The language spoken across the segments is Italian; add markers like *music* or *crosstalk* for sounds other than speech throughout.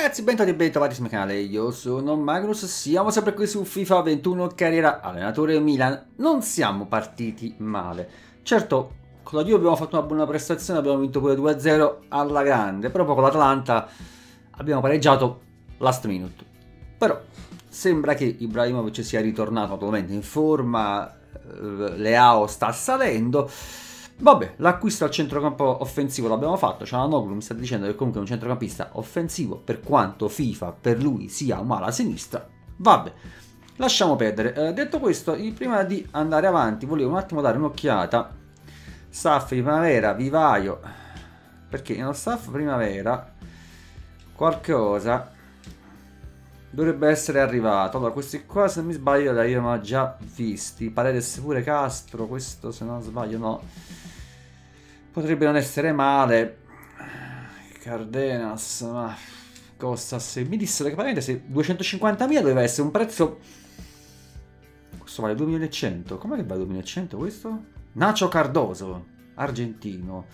Ragazzi, bentornati e bentrovati sul mio canale, io sono Magnus, siamo sempre qui su FIFA 21 carriera allenatore Milan, non siamo partiti male, certo con la Juve abbiamo fatto una buona prestazione, abbiamo vinto pure 2-0 alla grande, però poi con l'Atalanta abbiamo pareggiato last minute, però sembra che Ibrahimovic sia ritornato naturalmente in forma, eh, Leao sta salendo, Vabbè, l'acquisto al centrocampo offensivo l'abbiamo fatto. Cialanoglu mi sta dicendo che comunque è un centrocampista offensivo, per quanto FIFA per lui sia mala sinistra. Vabbè, lasciamo perdere. Eh, detto questo, prima di andare avanti, volevo un attimo dare un'occhiata. Staff primavera, vivaio. Perché nello staff primavera qualcosa dovrebbe essere arrivato. Allora, questi qua, se non mi sbaglio, li abbiamo già visti. Paredes pure Castro, questo se non sbaglio no potrebbe non essere male. Cardenas, ma costa se mi dissero che praticamente se 250.000 doveva essere un prezzo questo vale 2100 com'è che vale 2100 questo? Nacho Cardoso argentino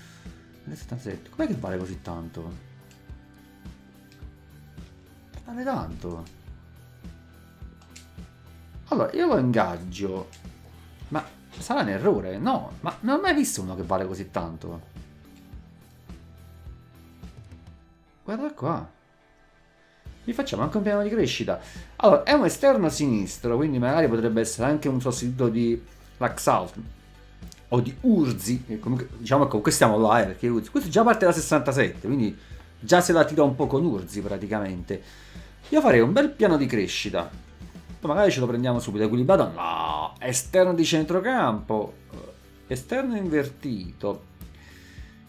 77 com'è che vale così tanto? Vale tanto allora io lo ingaggio ma Sarà un errore? No, ma non ho mai visto uno che vale così tanto. Guarda qua. Gli facciamo anche un piano di crescita. Allora, è un esterno sinistro, quindi magari potrebbe essere anche un sostituto di Laxalt o di Urzi. Comunque, diciamo che comunque stiamo là, eh, perché Urzi. Questo già parte da 67, quindi già se la tira un po' con Urzi praticamente. Io farei un bel piano di crescita magari ce lo prendiamo subito. Equilibrato, no. Esterno di centrocampo. Esterno invertito.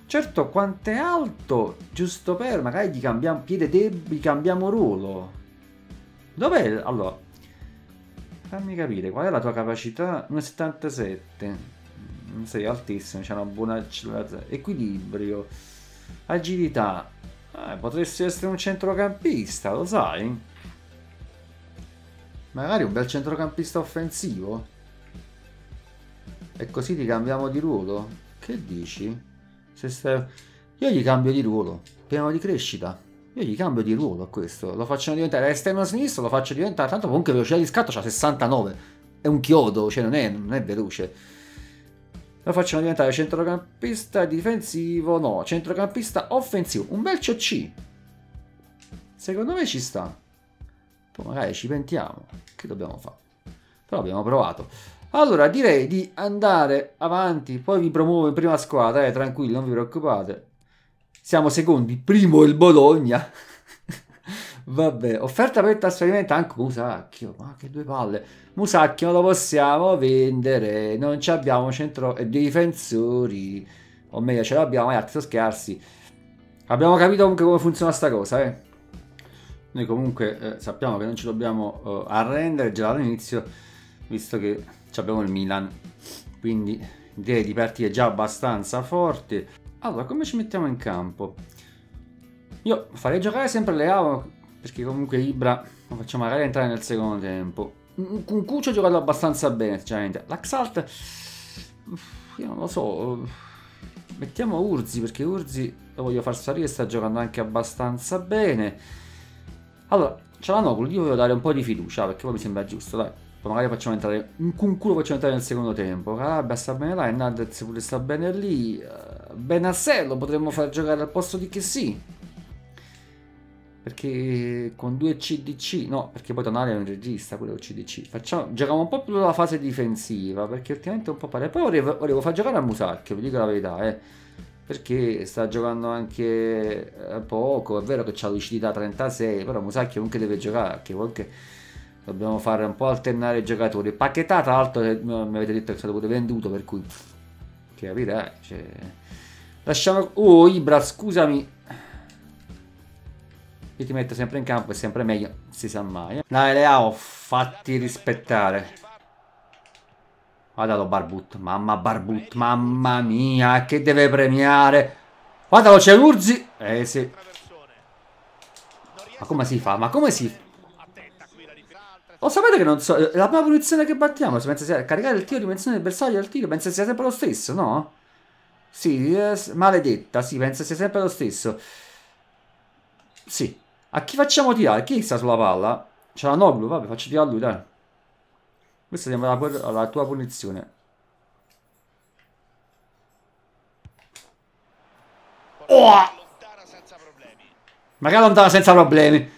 Certo, quanto è alto, giusto per, magari gli cambiamo piede deboli, cambiamo ruolo. Dov'è? Allora, fammi capire, qual è la tua capacità? 1,77. Non sei altissimo, c'è una buona equilibrio, agilità. Eh, potresti essere un centrocampista, lo sai? Magari un bel centrocampista offensivo? E così ti cambiamo di ruolo? Che dici? Se stai... Io gli cambio di ruolo, piano di crescita. Io gli cambio di ruolo a questo. Lo facciamo diventare esterno sinistro, lo faccio diventare... Tanto comunque velocità di scatto c'ha 69. È un chiodo, cioè non è, non è veloce. Lo facciamo diventare centrocampista difensivo, no, centrocampista offensivo. Un bel CC. Secondo me ci sta. Poi magari ci pentiamo. Che dobbiamo fare? Però abbiamo provato. Allora direi di andare avanti. Poi vi promuovo in prima squadra, eh, tranquilli, non vi preoccupate. Siamo secondi. Primo il Bologna. *laughs* Vabbè, offerta per il trasferimento anche Musacchio. Ma che due palle. Musacchio lo possiamo vendere. Non ci abbiamo centro e difensori. O meglio, ce l'abbiamo, ma altri sono scarsi. Abbiamo capito comunque come funziona sta cosa, eh. Noi comunque eh, sappiamo che non ci dobbiamo uh, arrendere già dall'inizio, visto che abbiamo il Milan. Quindi direi di partire già abbastanza forti. Allora, come ci mettiamo in campo? Io farei giocare sempre Leao, perché comunque Ibra lo facciamo magari entrare nel secondo tempo. Con Cuccio ha giocato abbastanza bene, sinceramente. L'Axalt, io non lo so. Mettiamo Urzi, perché Urzi lo voglio far salire, sta giocando anche abbastanza bene. Allora, Cialanoglu, io voglio dare un po' di fiducia perché poi mi sembra giusto, dai. Poi magari facciamo entrare un conculo, facciamo entrare nel secondo tempo. Calabria sta bene là, Hernandez pure sta bene lì. Uh, Benassello potremmo far giocare al posto di che sì. Perché con due CDC, no, perché poi Tonali è un regista, quello CDC. Facciamo, giochiamo un po' più la fase difensiva, perché ultimamente è un po' pare. Poi volevo, volevo far giocare a Musacchio, vi dico la verità, eh perché sta giocando anche eh, poco, è vero che ha lucidità 36, però Musacchi comunque deve giocare, che comunque dobbiamo fare un po' alternare i giocatori. Paquetà tra l'altro mi avete detto che è stato pure venduto, per cui che capire, cioè... lasciamo... Oh Ibra, scusami. Io ti metto sempre in campo, è sempre meglio, si sa mai. Dai Leao, fatti rispettare. Guardalo Barbut, mamma Barbut, mamma mia, che deve premiare. Guardalo, c'è Urzi. Eh sì. Ma come si fa? Ma come si? Lo sapete che non so, la prima punizione che battiamo, se pensa sia caricare il tiro, dimensione del bersaglio al tiro, pensa sia sempre lo stesso, no? Sì, eh, maledetta, sì, pensa sia sempre lo stesso. Sì, A chi facciamo tirare? Chi sta sulla palla? C'è la Noglu, vabbè, faccio tirare a lui, dai. Questa sembra la, la tua punizione. Oh! Ma che lontana senza problemi.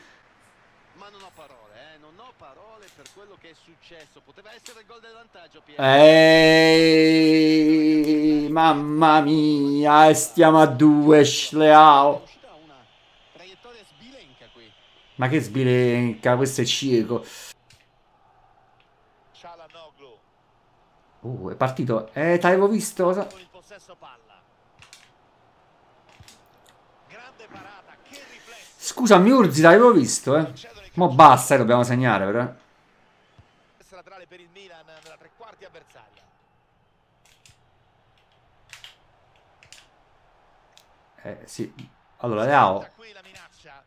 Ma non ho parole, eh, non ho parole per quello che è successo. Poteva essere il gol del vantaggio, Piero. Ehi, mamma mia, stiamo a due, Schleao. Uscirà una traiettoria sbilenca qui. Ma che sbilenca, questo è cieco. Uh, è partito. Eh, t'avevo visto? cosa? con il possesso palla. Grande parata, che riflesso. Scusami, Urzi, l'avevo visto, eh. Mo basta, eh, dobbiamo segnare, però. laterale per il Milan nella tre quarti avversaria. Eh, sì. Allora, Leao. Da qui la minaccia.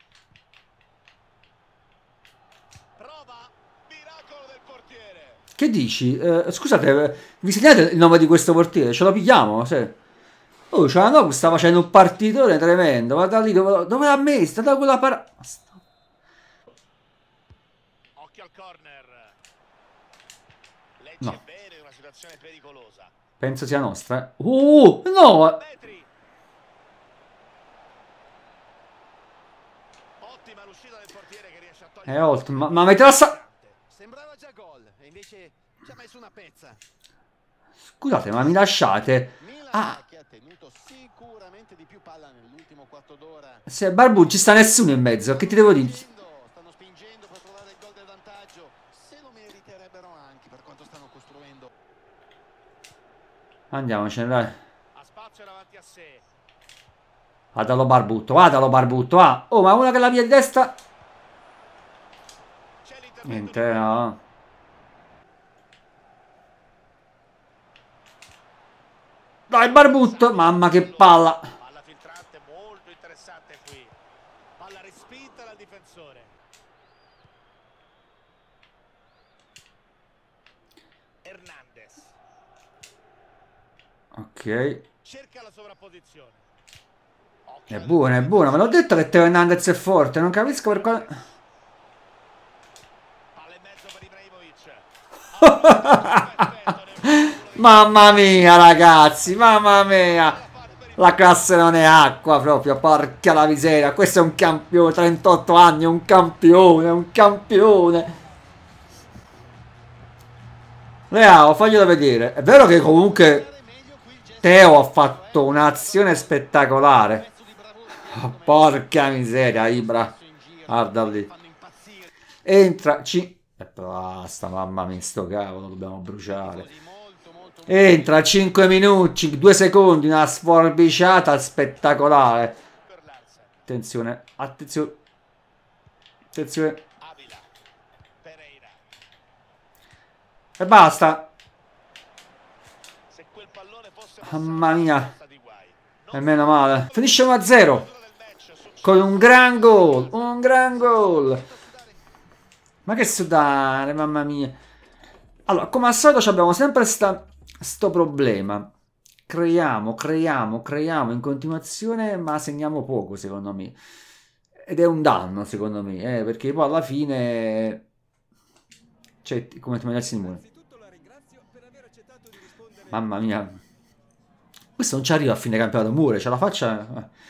Prova, miracolo del portiere. Che dici? Eh, scusate, eh, vi segnate il nome di questo portiere? Ce lo pigliamo? Sì. Oh, no, sta facendo un partitone tremendo. Guarda lì dove, dove l'ha messa? Da quella para... Occhio al corner. Legge No. bene una situazione pericolosa. Penso sia nostra. eh. Uh, no! Ottima l'uscita del portiere che riesce a togliere. È Holt, ma, ma mettila sa... E invece ci ha messo una pezza. Scusate, ma mi lasciate? Ah. Se Barbu ci sta nessuno in mezzo, che ti devo dire? Stanno spingendo per trovare il gol del vantaggio. Se lo meriterebbero anche per quanto stanno costruendo. Andiamocene, dai. Ha spazio davanti a sé. Guardalo Barbutto, guardalo Barbutto, ah. Oh, ma una che la via di l'intervento Niente, no. Dai, Barbutto! Mamma che palla! Palla filtrante molto interessante qui. Palla respinta dal difensore. Hernandez Ok. cerca la sovrapposizione. È buona, è buona. Me l'ho detto che Teo Hernandez è forte. Non capisco per quale... Palla in mezzo per Ibrahimovic. *laughs* Mamma mia, ragazzi. Mamma mia. La classe non è acqua proprio. Porca la miseria. Questo è un campione. 38 anni. Un campione. Un campione. Leao, faglielo vedere. È vero che comunque Teo ha fatto un'azione spettacolare. *laughs* porca miseria, Ibra. Guarda lì. Entra. Ci... E basta, mamma mia, sto cavolo. Dobbiamo bruciare. Entra 5 minuti, 2 secondi, una sforbiciata spettacolare. Attenzione, attenzione. Attenzione. E basta. Mamma mia. E meno male. Finisce 1-0. Chiusura del match su Con un gran gol. Un gran gol. Ma che sudare, mamma mia. Allora, come al solito abbiamo sempre sta, sto problema. Creiamo, creiamo, creiamo in continuazione, ma segniamo poco, secondo me. Ed è un danno, secondo me, eh, perché poi alla fine... Cioè, come ti metti il muro. Mamma mia. Questo non ci arriva a fine campionato, Mure, ce la faccia... eh.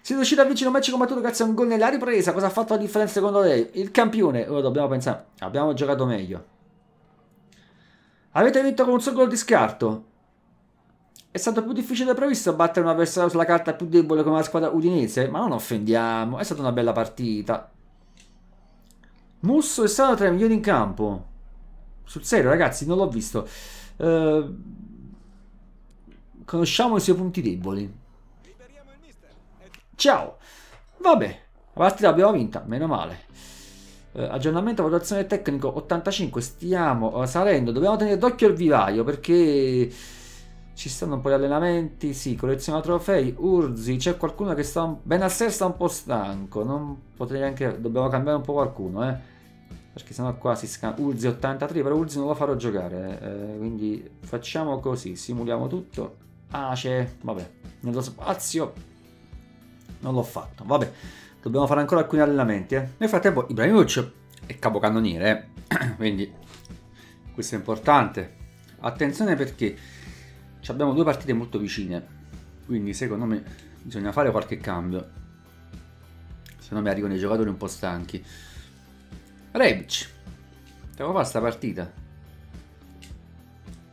Siete riusciti a vincere un match combattuto grazie a un gol nella ripresa. Cosa ha fatto la differenza secondo lei? Il campione, ora dobbiamo pensare, abbiamo giocato meglio. Avete vinto con un solo gol di scarto. È stato più difficile del previsto battere un avversario sulla carta più debole come la squadra udinese, ma non offendiamo, è stata una bella partita. Musso è stato tra i migliori in campo. Sul serio, ragazzi, non l'ho visto. Eh, conosciamo i suoi punti deboli. Ciao. Vabbè, la partita l'abbiamo vinta, meno male. Eh, aggiornamento, valutazione tecnico 85, stiamo eh, salendo. Dobbiamo tenere d'occhio il vivaio perché ci stanno un po' di allenamenti. Sì, colleziona trofei. Urzi, c'è qualcuno che sta. un- Benasser sta un po' stanco. Non potrei anche. Dobbiamo cambiare un po' qualcuno, eh. Perché sennò qua si sca... Urzi 83, però Urzi non lo farò giocare. eh, quindi facciamo così, simuliamo tutto. Ah, c'è. Vabbè, nello spazio. Non l'ho fatto, vabbè. Dobbiamo fare ancora alcuni allenamenti. Eh. Nel frattempo Ibrahimovic è capocannoniere, eh? *clears throat* quindi questo è importante. Attenzione perché abbiamo due partite molto vicine, quindi secondo me bisogna fare qualche cambio. Se no mi arrivano i giocatori un po' stanchi. Rebic, devo fare sta partita.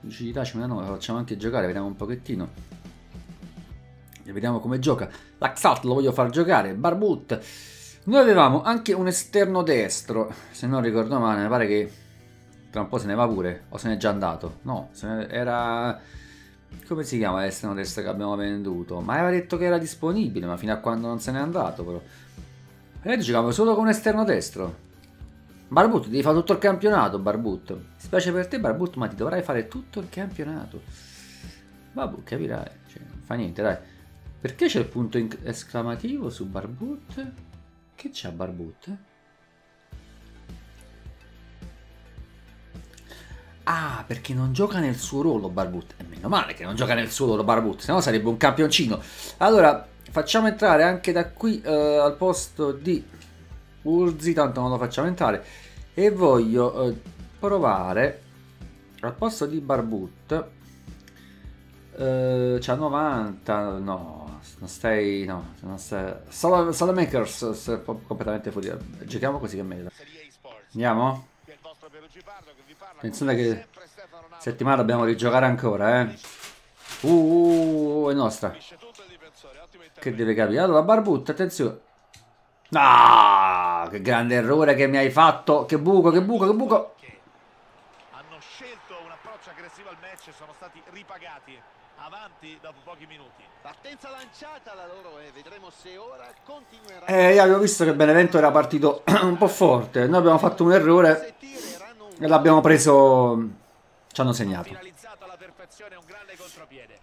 Lucidità ce la facciamo anche giocare, vediamo un pochettino. E vediamo come gioca. L'Axalt lo voglio far giocare. Barbut. Noi avevamo anche un esterno destro. Se non ricordo male, mi pare che tra un po' se ne va pure. O se n'è già andato. No, era... Come si chiama l'esterno destro che abbiamo venduto? Ma aveva detto che era disponibile, ma fino a quando non se n'è andato però. E noi giocavamo solo con un esterno destro. Barbut, devi fare tutto il campionato, Barbut. Specie per te, Barbut, ma ti dovrai fare tutto il campionato. Vabbè, capirai. Cioè, fa niente, dai. Perché c'è il punto esclamativo su Barbut? Che c'ha Barbut? Ah, perché non gioca nel suo ruolo Barbut. E meno male che non gioca nel suo ruolo Barbut, se no sarebbe un campioncino. Allora, facciamo entrare anche da qui eh, al posto di Urzi, tanto non lo facciamo entrare. E voglio eh, provare al posto di Barbut. Eh, c'ha 90, no, non stai. No, non stai. Solo, solo Makers completamente fuori. Giochiamo così che è meglio. Andiamo? Pensate che settimana dobbiamo rigiocare ancora, eh. Uh, uh, uh è nostra. Che deve capire? Allora, Barbut, attenzione. Ah, che grande errore che mi hai fatto. Che buco, che buco, che buco. Hanno scelto un approccio aggressivo al match, sono stati ripagati avanti dopo pochi minuti. Partenza lanciata la loro e vedremo se ora continuerà. Eh, io avevo visto che Benevento era partito *clears throat* un po' forte. Noi abbiamo fatto un errore e l'abbiamo preso. Ci hanno segnato.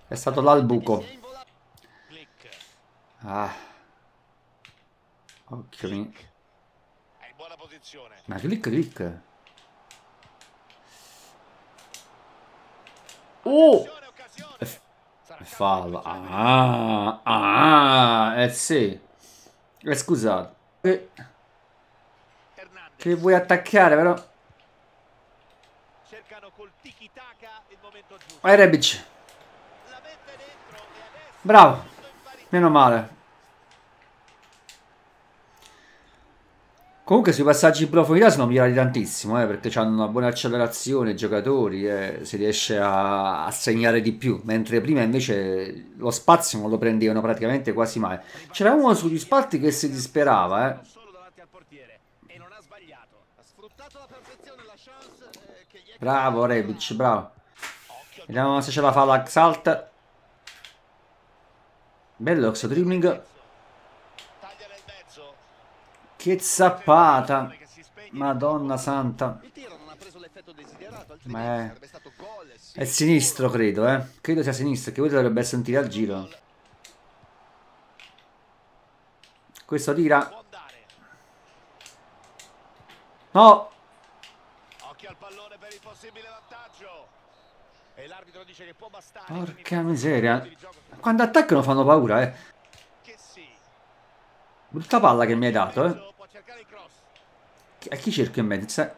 È stato l'albuco. Ah. Occhio. Mi... Ma click click. Oh! Fallo. Ah, ah, eh sì. Eh, scusate. Eh, che vuoi attaccare, però? Vai Rebic. Bravo. Meno male. Comunque sui passaggi in profondità sono migliorati tantissimo, eh, perché hanno una buona accelerazione i giocatori, eh, si riesce a, a, segnare di più, mentre prima invece lo spazio non lo prendevano praticamente quasi mai. C'era uno sugli spalti che si disperava, eh. Bravo Rebic, bravo. Vediamo se ce la fa l'Axalt. Bello questo dribbling. Che zappata! Madonna santa. Ma è... è sinistro, credo, eh. Credo sia sinistro, che quello dovrebbe essere un tiro al giro. Questo tira. No! Occhio al pallone per il possibile vantaggio. E l'arbitro dice che può bastare. Porca miseria. Quando attaccano fanno paura, eh. Brutta palla che mi hai dato, eh. A chi cerco in mezzo?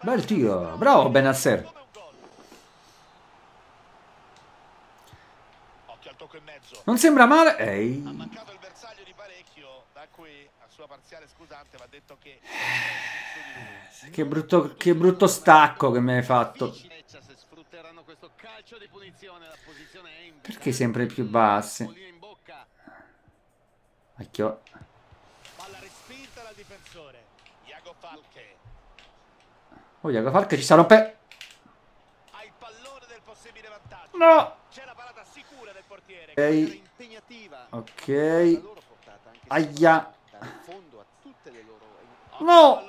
Bel tiro, bravo Benasser. Non sembra male. Ehi. Ha mancato il bersaglio di parecchio, da qui a sua parziale scusante va detto che che brutto, che brutto stacco che mi hai fatto. Perché sempre più bassi? Occhio. Palla respinta dal difensore. Iago Falche. Oh, Iago Falche ci del possibile vantaggio. No! C'è la parata. Ok. Ok. Aia. No!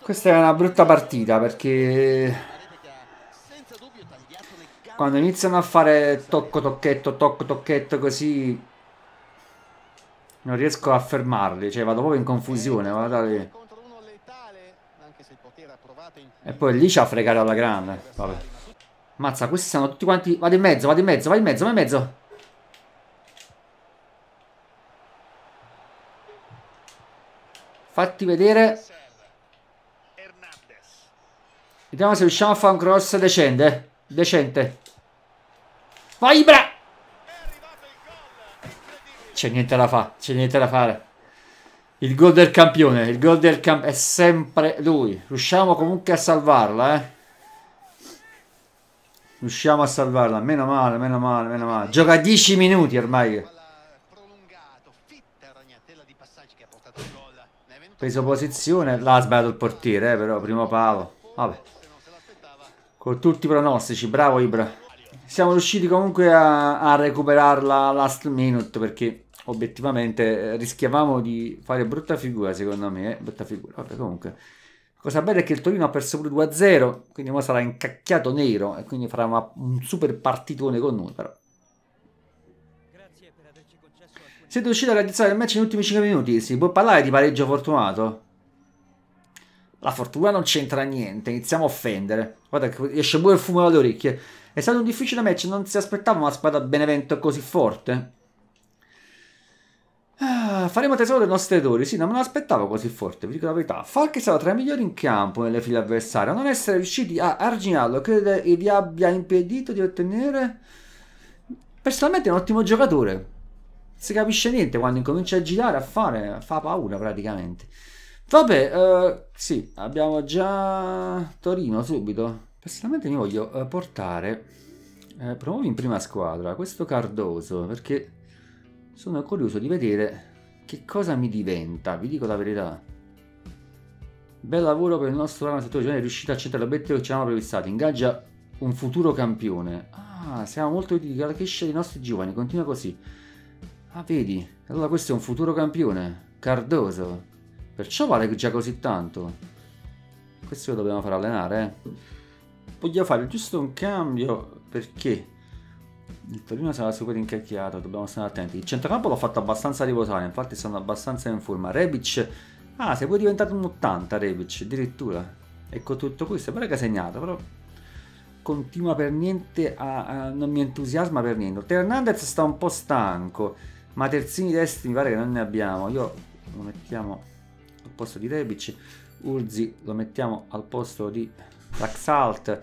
Questa è una brutta partita perché quando iniziano a fare tocco tocchetto, tocco tocchetto così non riesco a fermarli, cioè vado proprio in confusione, guardate. E poi lì ci ha fregato alla grande. Vabbè. Mazza, questi sono tutti quanti... Vado in mezzo, vado in mezzo, vai in mezzo, vai in mezzo. Fatti vedere. Vediamo se riusciamo a fare un cross decente. Decente. Vai, bra! C'è niente da fare, c'è niente da fare. Il gol del campione, il gol del campione è sempre lui. Riusciamo comunque a salvarla, eh. Riusciamo a salvarla, meno male, meno male, meno male. Gioca 10 minuti ormai. Preso posizione, l'ha sbagliato il portiere, eh, però primo palo. Vabbè. Con tutti i pronostici, bravo Ibra. Siamo riusciti comunque a, a recuperarla last minute perché obiettivamente eh, rischiavamo di fare brutta figura secondo me, eh? brutta figura, vabbè comunque. La cosa bella è che il Torino ha perso pure 2-0, quindi ora sarà incacchiato nero e quindi farà una, un super partitone con noi però. Siete riusciti a realizzare il match negli ultimi 5 minuti? Si può parlare di pareggio fortunato? La fortuna non c'entra niente, iniziamo a offendere. Guarda che esce pure il fumo dalle orecchie. È stato un difficile match, non si aspettava una squadra Benevento così forte. Ah, faremo tesoro dei nostri errori. Sì, non me l'aspettavo così forte, vi dico la verità. Falk è stato tra i migliori in campo nelle file avversarie. Non essere riusciti a arginarlo crede che vi abbia impedito di ottenere... Personalmente è un ottimo giocatore si capisce niente quando incomincia a girare, a fare, fa paura praticamente. Vabbè, uh, sì, abbiamo già Torino subito. Personalmente mi voglio uh, portare, uh, promuovi in prima squadra, questo Cardoso, perché sono curioso di vedere che cosa mi diventa, vi dico la verità. Bel lavoro per il nostro ramo settore giovanile, riuscito a centrare l'obiettivo che ci eravamo prefissati, ingaggia un futuro campione. Ah, siamo molto utili alla crescita dei nostri giovani, continua così. Ah, vedi? Allora questo è un futuro campione. Cardoso. Perciò vale già così tanto. Questo lo dobbiamo far allenare, eh. Voglio fare giusto un cambio perché il Torino sarà super incacchiato, dobbiamo stare attenti. Il centrocampo l'ho fatto abbastanza riposare, infatti sono abbastanza in forma. Rebic, ah, sei poi diventato un 80 Rebic, addirittura. E con tutto questo, pare che ha segnato, però continua per niente a, a, non mi entusiasma per niente. Hernandez sta un po' stanco. Ma terzini destri mi pare che non ne abbiamo. Io lo mettiamo al posto di Rebic. Urzi lo mettiamo al posto di Laxalt.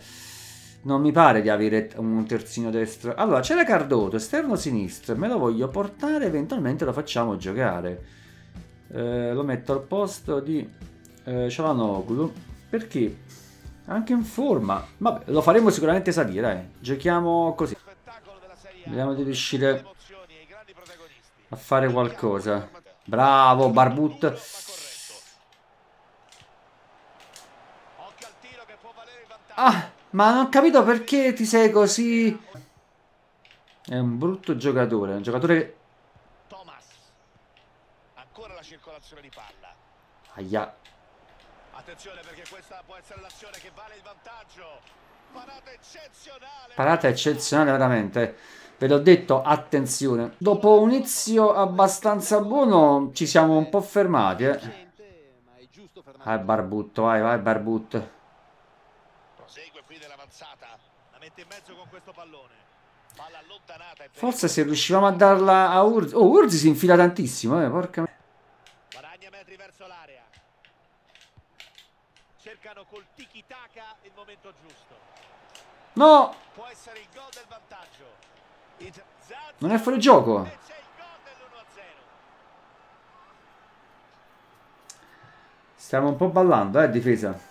Non mi pare di avere un terzino destro. Allora, c'era Cardoto, esterno sinistro. Me lo voglio portare, eventualmente lo facciamo giocare. Eh, lo metto al posto di eh, Cialanoglu. Perché? Anche in forma. Vabbè, lo faremo sicuramente salire, eh. Giochiamo così. Vediamo di riuscire a fare qualcosa. Bravo, Barbut. Ah, ma non ho capito perché ti sei così... È un brutto giocatore, un giocatore che... Thomas. Ancora la circolazione di palla. Aia. Attenzione perché questa può essere l'azione che vale il vantaggio. Parata eccezionale. Parata eccezionale veramente. Ve l'ho detto, attenzione. Dopo un inizio abbastanza buono ci siamo un po' fermati, eh. Vai Barbutto, vai, vai Barbutto. Nell'avanzata. La mette in mezzo con questo pallone. Palla allontanata Forse se riuscivamo a darla a Urzi... Oh, Urzi si infila tantissimo, eh, porca... Guadagna metri verso l'area. Cercano col tiki-taka il momento giusto. No! Può essere il gol del vantaggio. Non è fuori gioco. C'è il gol dell'1-0. Stiamo un po' ballando, eh, difesa.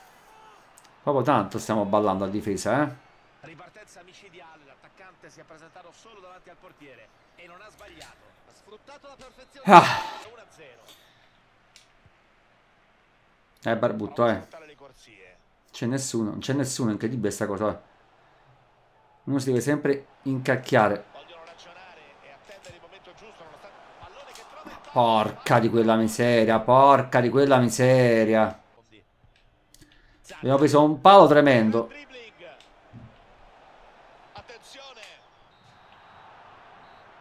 Proprio tanto stiamo ballando a difesa, eh. Ripartenza micidiale, l'attaccante si è presentato solo davanti al portiere e non ha sbagliato. Ha sfruttato la perfezione. Ah. 1-0. Eh, Barbutto, eh. C'è nessuno, non c'è nessuno, incredibile sta cosa. Uno si deve sempre incacchiare. Porca di quella miseria, porca di quella miseria. Abbiamo preso un palo tremendo. Attenzione.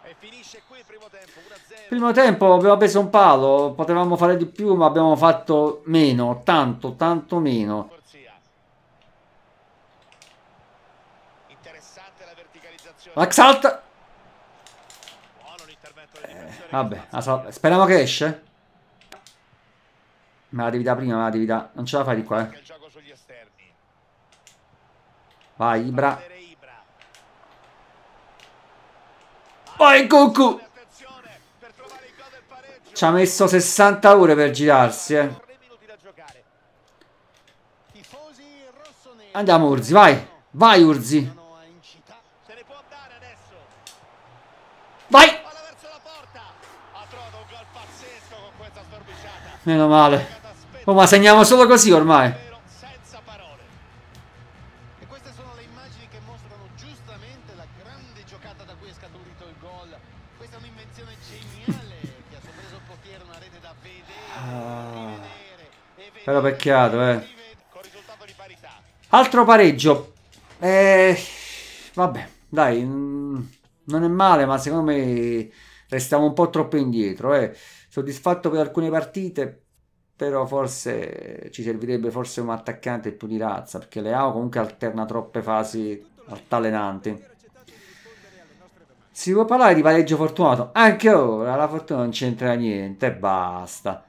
E finisce qui il Primo tempo abbiamo preso un palo, potevamo fare di più ma abbiamo fatto meno, tanto, tanto meno. Interessante la verticalizzazione. Axalt! Eh, vabbè, speriamo che esce. Ma la devi da prima, me la devi da... Non ce la fai di qua, eh. Vai Ibra. Poi Cucù. Ci ha messo 60 ore per girarsi, eh. Andiamo Urzi, vai. Vai Urzi. Vai. Meno male. Oh, ma segniamo solo così ormai. Cui è scaturito il gol. Questa è un'invenzione geniale che ha sorpreso il portiere, una rete da vedere, rivedere e vedere. Però peccato, eh. Con risultato di parità. Altro pareggio. Eh, vabbè, dai, mm, non è male, ma secondo me restiamo un po' troppo indietro. Eh. Soddisfatto per alcune partite, però forse ci servirebbe forse un attaccante più di razza, perché Leao comunque alterna troppe fasi altalenanti. Si può parlare di pareggio fortunato? Anche ora la fortuna non c'entra niente e basta.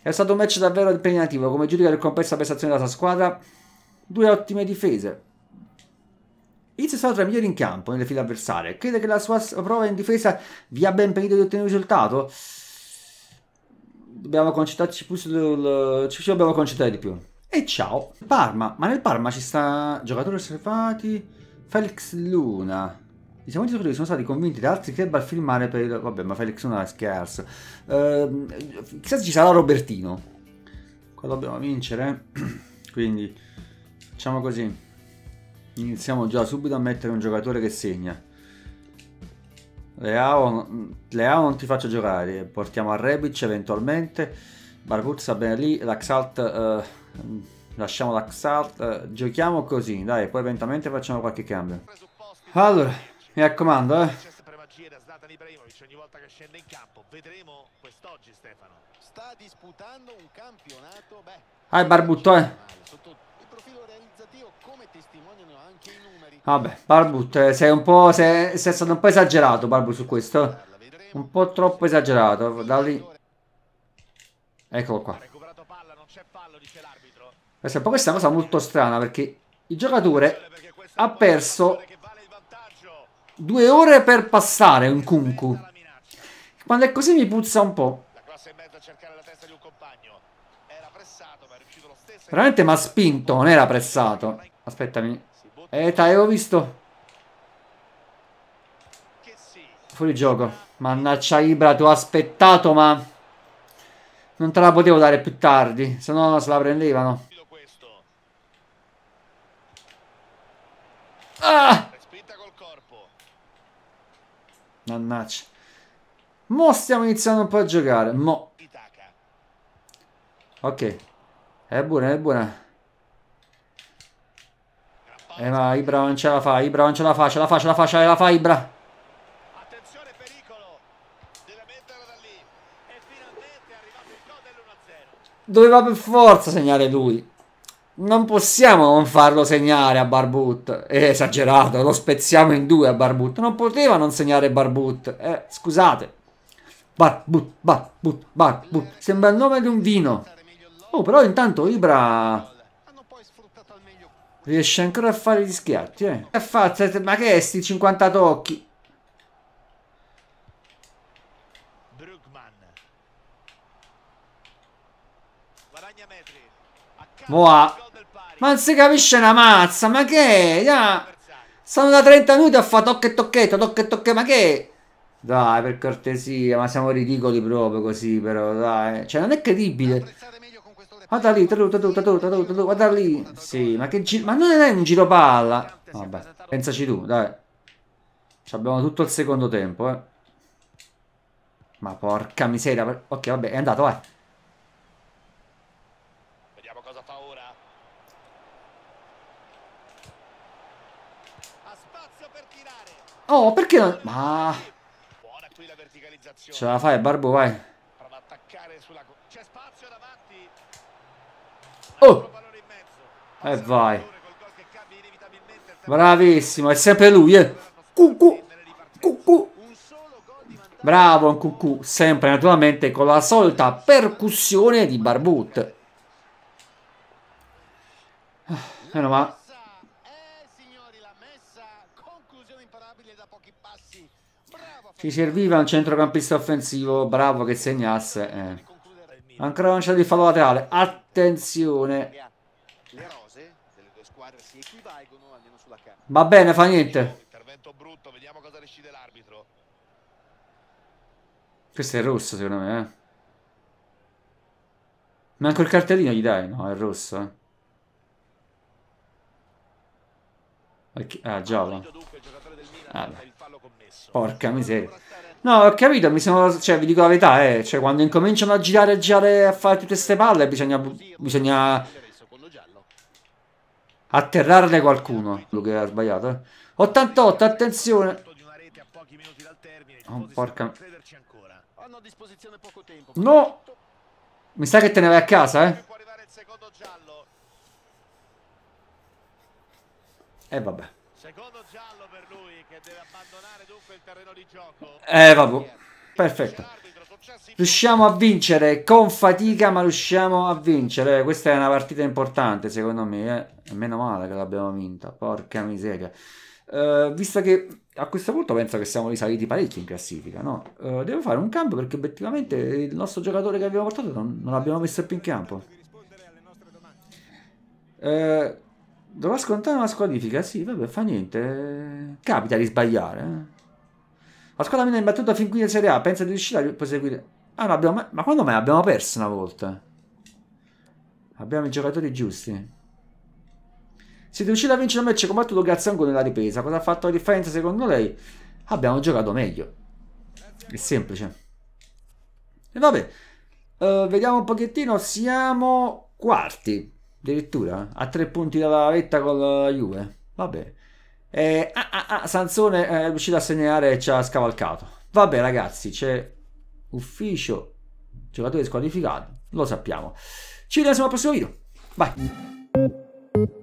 È stato un match davvero impegnativo, come giudica il compenso prestazione della sua squadra. Due ottime difese. Inizia è stato tra i migliori in campo nelle file avversarie. Crede che la sua prova in difesa vi abbia impedito di ottenere un risultato? Dobbiamo concentrarci più sul... ci dobbiamo concentrare di più. E ciao. Parma. Ma nel Parma ci sta... Giocatori osservati... Felix Luna. Seguenti giocatori sono stati convinti da altri club al filmare per... Vabbè, ma Felix Luna è scherzo. Ehm, chissà se ci sarà Robertino. Qua dobbiamo vincere. *clears throat* Quindi facciamo così. Iniziamo già subito a mettere un giocatore che segna. Leao, Leao non ti faccio giocare. Portiamo a Rebic eventualmente. Barbuzza bene lì. L'Axalt. eh, lasciamo l'Axalt. eh, giochiamo così. Dai, poi eventualmente facciamo qualche cambio. Allora, mi raccomando, eh. Ah, Barbutto, eh. Vabbè, Barbut, eh. sei un po'. Sei, sei stato un po' esagerato, Barbut, su questo. Un po' troppo esagerato. Da lì. Eccolo qua. Questa è una cosa molto strana perché il giocatore ha perso due ore per passare un Kunku. Quando è così mi puzza un po'. Veramente mi ha spinto, non era pressato. Aspettami. Eh, t'avevo visto fuori gioco. Mannaggia Ibra, ti ho aspettato, ma non te la potevo dare più tardi, se no se la prendevano. Ah! Mannaggia. Mo stiamo iniziando un po' a giocare. Mo. Ok. È buona, è buona. Eh ma Ibra non ce la fa, Ibra non ce la fa, ce la fa, ce la fa, ce la fa Ibra. Attenzione pericolo. Deve metterlo da lì. E finalmente è arrivato il gol dell'1-0. Doveva per forza segnare lui. Non possiamo non farlo segnare a Barbut. È esagerato, lo spezziamo in due a Barbut. Non poteva non segnare Barbut. Eh, scusate. Barbut, Barbut, Barbut. Sembra il nome di un vino. Oh, però intanto Ibra riesce ancora a fare gli schiatti, eh. Che fa? Ma che è sti 50 tocchi? Boa. Ma non si capisce una mazza, ma che? Da. Sono da 30 minuti a fare tocca e tocchetto, tocca e tocchetto, ma che? Dai, per cortesia, ma siamo ridicoli proprio così, però, dai. Cioè, non è credibile. Guarda lì, tatu, tatu, guarda lì. Sì, ma che giro... Ma non è un giro palla. Vabbè, pensaci tu, dai. Ci abbiamo tutto il secondo tempo, eh. Ma porca miseria. Ok, vabbè, è andato, vai. Oh, perché non... Ma... Ce la fai, Barbo, vai. Oh! E eh, vai. Bravissimo, è sempre lui, eh. Cucù. Cucù. Bravo, un cucù. Sempre, naturalmente, con la solita percussione di Barbut. Ah, meno male. Ci serviva un centrocampista offensivo bravo che segnasse. Eh. Ancora c'è di fallo laterale. Attenzione. Va bene, fa niente. Questo è rosso secondo me, eh. Manco il cartellino gli dai? No, è rosso, eh. Ah, giallo. Ah, Porca miseria. No, ho capito, mi sono, cioè, vi dico la verità, eh, cioè, quando incominciano a girare, girare, a fare tutte queste palle, bisogna, bisogna atterrarne qualcuno. Quello che ha sbagliato, eh. 88, attenzione. Oh, porca. No! Mi sa che te ne vai a casa, eh? E eh, vabbè. Secondo giallo per lui che deve abbandonare dunque il terreno di gioco. Eh vabbè. Perfetto. Riusciamo a vincere con fatica, ma riusciamo a vincere. Questa è una partita importante, secondo me. Eh. Meno male che l'abbiamo vinta. Porca miseria. Uh, visto che a questo punto penso che siamo risaliti parecchio in classifica, no? Uh, devo fare un cambio perché obiettivamente il nostro giocatore che abbiamo portato non, non l'abbiamo messo più in campo. Uh, Dovrò scontare una squalifica? Sì, vabbè, fa niente. Capita di sbagliare. Eh. La squadra viene imbattuta fin qui in Serie A. Pensa di riuscire a proseguire. Ah, no, abbiamo... Ma quando mai abbiamo perso una volta? Abbiamo i giocatori giusti. Siete riusciti a vincere un match combattuto grazie a un nella ripresa. Cosa ha fatto la differenza secondo lei? Abbiamo giocato meglio. È semplice. E vabbè. Uh, vediamo un pochettino. Siamo quarti. Addirittura a tre punti dalla vetta con la Juve. Vabbè. Eh, ah, ah, ah, Sansone è riuscito a segnare e ci ha scavalcato. Vabbè, ragazzi, c'è ufficio giocatori squalificati. Lo sappiamo. Ci vediamo al prossimo video. Vai.